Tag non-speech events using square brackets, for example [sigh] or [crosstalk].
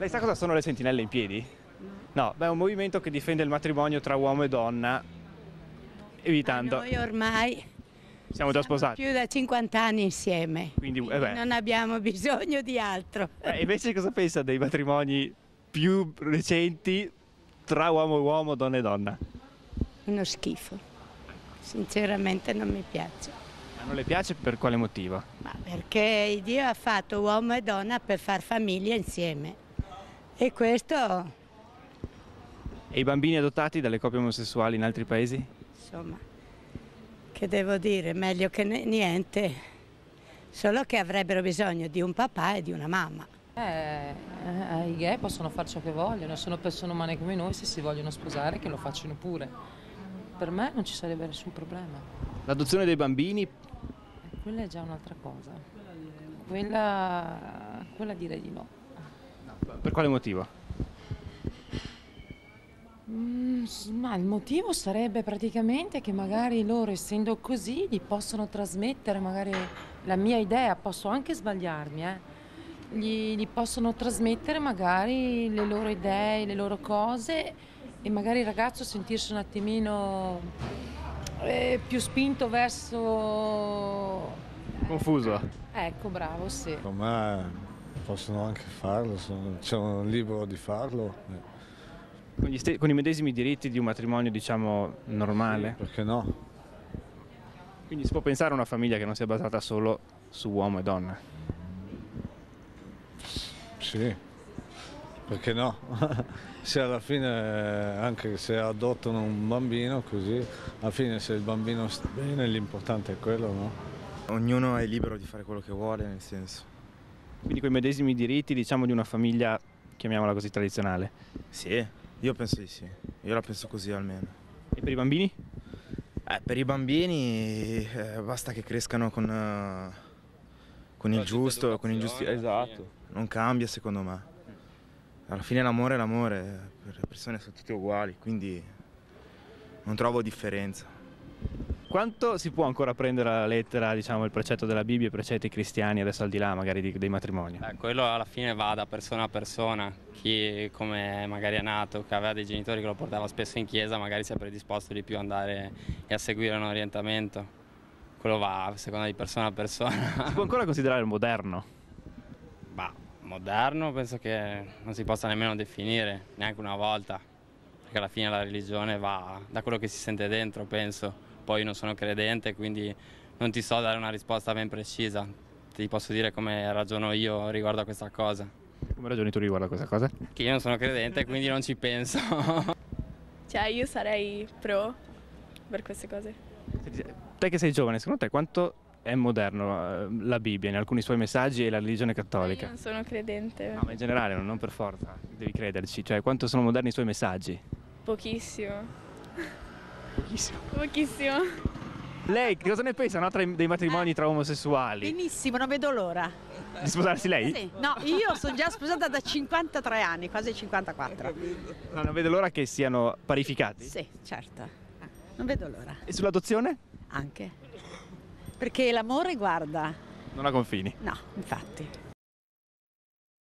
Lei sa cosa sono le sentinelle in piedi? No, beh, è un movimento che difende il matrimonio tra uomo e donna, evitando... Noi ormai Siamo già sposati. più da 50 anni insieme. Quindi, eh beh. Non abbiamo bisogno di altro. Eh, invece cosa pensa dei matrimoni più recenti tra uomo e uomo, donna e donna? Uno schifo. Sinceramente non mi piace. Ma non le piace per quale motivo? Ma perché Dio ha fatto uomo e donna per far famiglia insieme. E questo, E i bambini adottati dalle coppie omosessuali in altri paesi? insomma, che devo dire, meglio che niente. Solo che avrebbero bisogno di un papà e di una mamma. Eh, eh, i gay possono fare ciò che vogliono, sono persone umane come noi, se si vogliono sposare che lo facciano pure. Per me non ci sarebbe nessun problema. L'adozione dei bambini Eh, Quella è già un'altra cosa. Quella, quella direi di no. Per quale motivo? Mm, ma il motivo sarebbe praticamente che magari loro, essendo così, gli possono trasmettere magari la mia idea, posso anche sbagliarmi, eh. Gli, gli possono trasmettere magari le loro idee, le loro cose e magari il ragazzo sentirsi un attimino eh, più spinto verso... Confuso. Ecco, bravo, sì. Me possono anche farlo, sono, libero di farlo. Con, con i medesimi diritti di un matrimonio, diciamo, normale? Perché no? Quindi si può pensare a una famiglia che non sia basata solo su uomo e donna? Sì. Perché no? [laughs] se alla fine, anche se adottano un bambino così, alla fine se il bambino sta bene l'importante è quello, no? Ognuno è libero di fare quello che vuole, nel senso. Quindi con i medesimi diritti, diciamo, di una famiglia, chiamiamola così, tradizionale. Sì, io penso di sì. Io la penso così almeno. E per i bambini? Eh, per i bambini eh, basta che crescano con, eh, con il giusto, con il giusto... Esatto. Non cambia secondo me. Alla fine l'amore è l'amore, per le persone sono tutte uguali, quindi non trovo differenza. Quanto si può ancora prendere alla lettera, diciamo, il precetto della Bibbia e i precetti cristiani, adesso al di là magari di- dei matrimoni? Eh, quello alla fine va da persona a persona. Chi come magari è nato, che aveva dei genitori che lo portava spesso in chiesa, magari si è predisposto di più ad andare e a seguire un orientamento. Quello va a seconda di persona a persona. Si può ancora considerare moderno? Ma moderno penso che non si possa nemmeno definire, neanche una volta. Perché alla fine la religione va da quello che si sente dentro, penso. Poi io non sono credente, quindi non ti so dare una risposta ben precisa. Ti posso dire come ragiono io riguardo a questa cosa. Come ragioni tu riguardo a questa cosa? Che io non sono credente, quindi non ci penso. [laughs] Cioè io sarei pro per queste cose. Te che sei giovane, secondo te quanto è moderno eh, la Bibbia in alcuni suoi messaggi e la religione Io cattolica? non sono credente, No, ma in generale, non non per forza, devi crederci. Cioè, quanto sono moderni i suoi messaggi? pochissimo. Pochissimo. Pochissimo. Lei che cosa ne pensa no, tra i- dei matrimoni tra omosessuali? Benissimo, non vedo l'ora. Di sposarsi lei? Sì, no, io sono già sposata da 53 anni, quasi 54. No, non vede l'ora che siano parificati? Sì, certo. Non vedo l'ora, E sull'adozione? anche. Perché l'amore, guarda, Non ha confini. no, infatti.